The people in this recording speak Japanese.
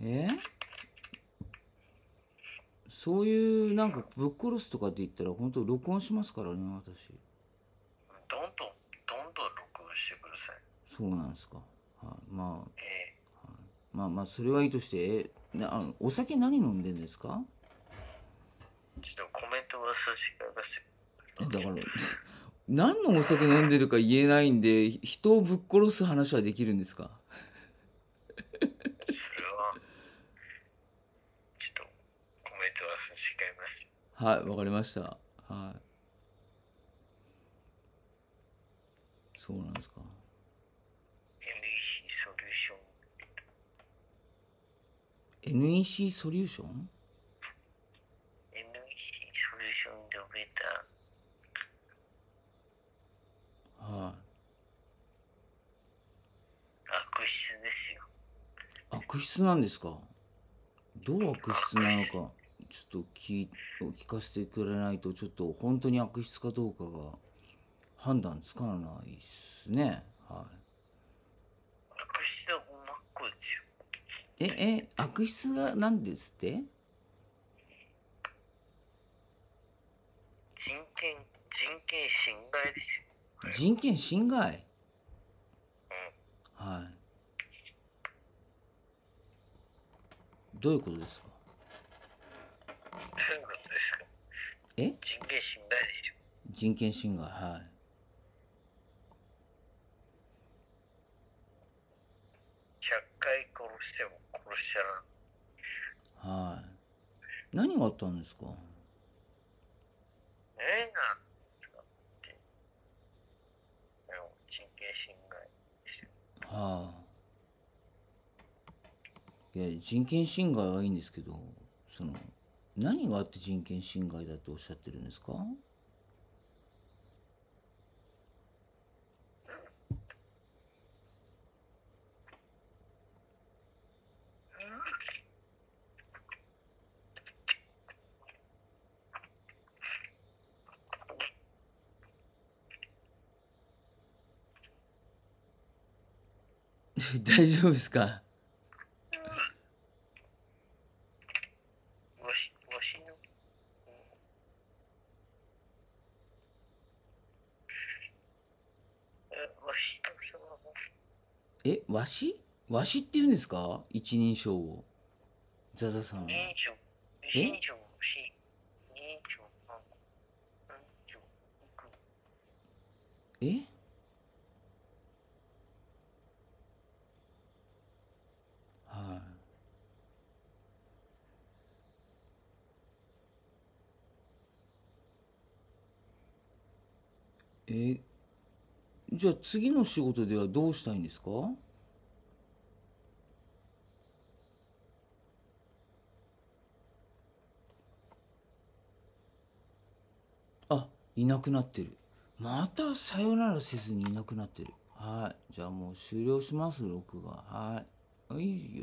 え？そういうなんかぶっ殺すとかって言ったら本当録音しますからね私。どんどん、どんどん録音してください。そうなんですか、はい、まあえまあまあそれはいいとしてえなあのお酒何飲んでんですか？えちょっとコメントはさせてください。えだから 何のお酒飲んでるか言えないんで人をぶっ殺す話はできるんですかそれは、ちょっとコメントは差し控えます。はいわかりました。はい。そうなんですか。NEC ソリューション NEC ソリューション NEC ソリューションで埋めたはい。悪質ですよ。悪質なんですか？どう悪質なのかちょっと聞聞かせてくれないとちょっと本当に悪質かどうかが判断つかないっすね。は悪質は真っ赤ですよ。い。ええ悪質が何ですって？人権、人権侵害ですよ。人権侵害？はい。どういうことですかどういうことですかえ？人権侵害ですよ。人権侵害はい100回殺しても殺しちゃらん。はい何があったんですか？ええなんですかって。人権侵害ですよ。はあいや人権侵害はいいんですけどその何があって人権侵害だとおっしゃってるんですか？大丈夫ですかわし、わしの、え、わしのその、えわしわしって言うんですか？一人称を。ザザさんは。人情、人情し、人情、あ人情、くえ？はい。え？じゃあ次の仕事ではどうしたいんですか？あいなくなってる。またさよならせずにいなくなってる。はい。じゃあもう終了します録画。はい。いいよ